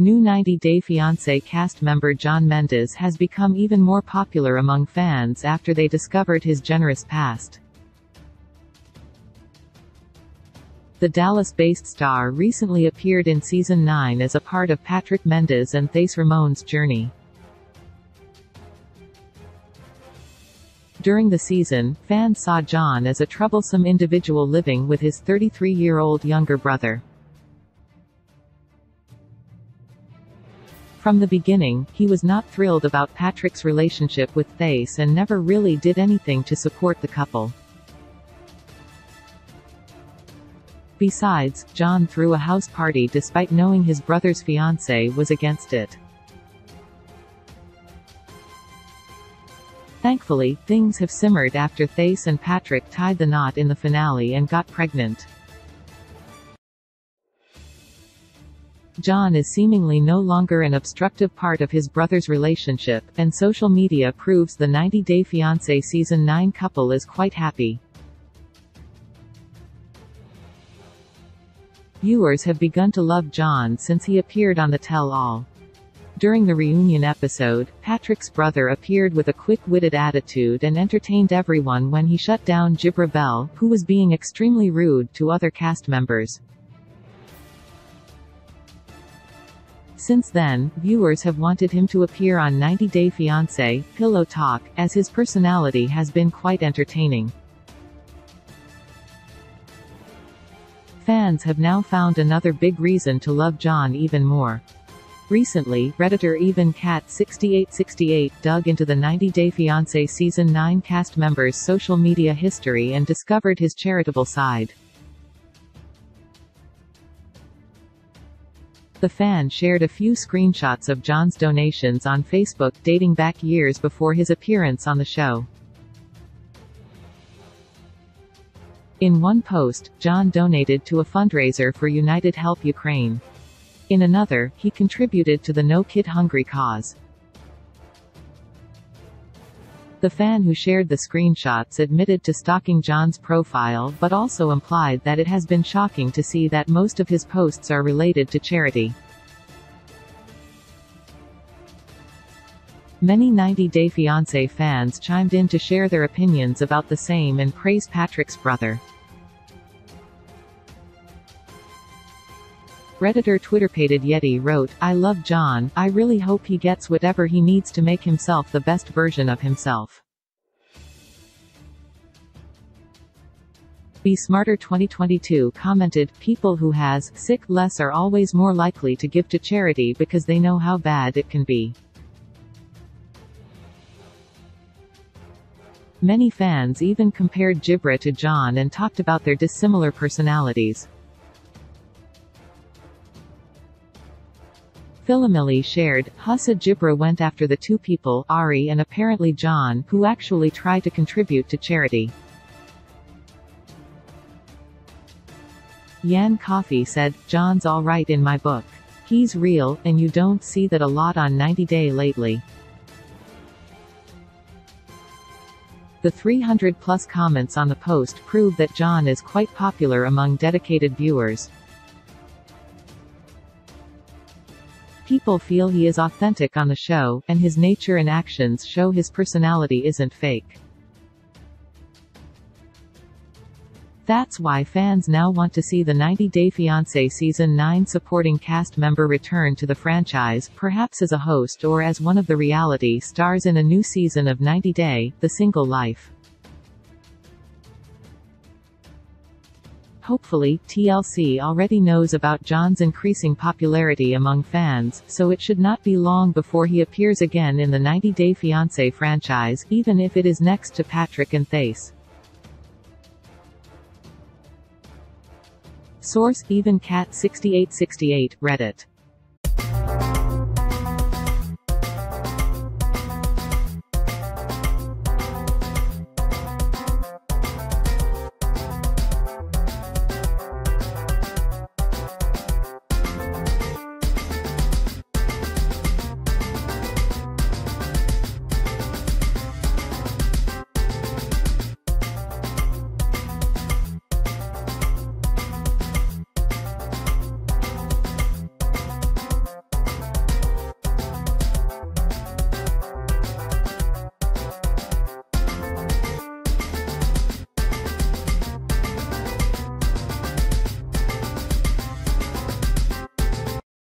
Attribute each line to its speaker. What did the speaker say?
Speaker 1: New 90 Day Fiancé cast member John Mendes has become even more popular among fans after they discovered his generous past. The Dallas-based star recently appeared in season 9 as a part of Patrick Mendes and Thaís Ramone's journey. During the season, fans saw John as a troublesome individual living with his 33-year-old younger brother. From the beginning, he was not thrilled about Patrick's relationship with Thaís and never really did anything to support the couple. Besides, John threw a house party despite knowing his brother's fiancée was against it. Thankfully, things have simmered after Thaís and Patrick tied the knot in the finale and got pregnant. John is seemingly no longer an obstructive part of his brother's relationship, and social media proves the 90 Day Fiancé Season 9 couple is quite happy. Viewers have begun to love John since he appeared on the Tell All. During the reunion episode, Patrick's brother appeared with a quick-witted attitude and entertained everyone when he shut down Jibri Bell, who was being extremely rude to other cast members. Since then, viewers have wanted him to appear on 90 Day Fiancé, Pillow Talk, as his personality has been quite entertaining. Fans have now found another big reason to love John even more. Recently, Redditor Even Cat 6868 dug into the 90 Day Fiancé Season 9 cast members' social media history and discovered his charitable side. The fan shared a few screenshots of John's donations on Facebook dating back years before his appearance on the show. In one post, John donated to a fundraiser for United Help Ukraine. In another, he contributed to the No Kid Hungry cause. The fan who shared the screenshots admitted to stalking John's profile but also implied that it has been shocking to see that most of his posts are related to charity. Many 90 Day Fiancé fans chimed in to share their opinions about the same and praise Patrick's brother. Redditor Twitterpated Yeti wrote, I love John, I really hope he gets whatever he needs to make himself the best version of himself. Be Smarter 2022 commented, people who has, sick less are always more likely to give to charity because they know how bad it can be. Many fans even compared Jibri to John and talked about their dissimilar personalities. Philomili shared, Husa Jibri went after the two people, Ari and apparently John, who actually tried to contribute to charity. Yan Coffee said, John's alright in my book. He's real, and you don't see that a lot on 90 Day lately. The 300 plus comments on the post prove that John is quite popular among dedicated viewers. People feel he is authentic on the show, and his nature and actions show his personality isn't fake. That's why fans now want to see the 90 Day Fiancé Season 9 supporting cast member return to the franchise, perhaps as a host or as one of the reality stars in a new season of 90 Day, The Single Life. Hopefully, TLC already knows about John's increasing popularity among fans, so it should not be long before he appears again in the 90 Day Fiancé franchise, even if it is next to Patrick and Thaís. Source, Even Cat 6868, Reddit.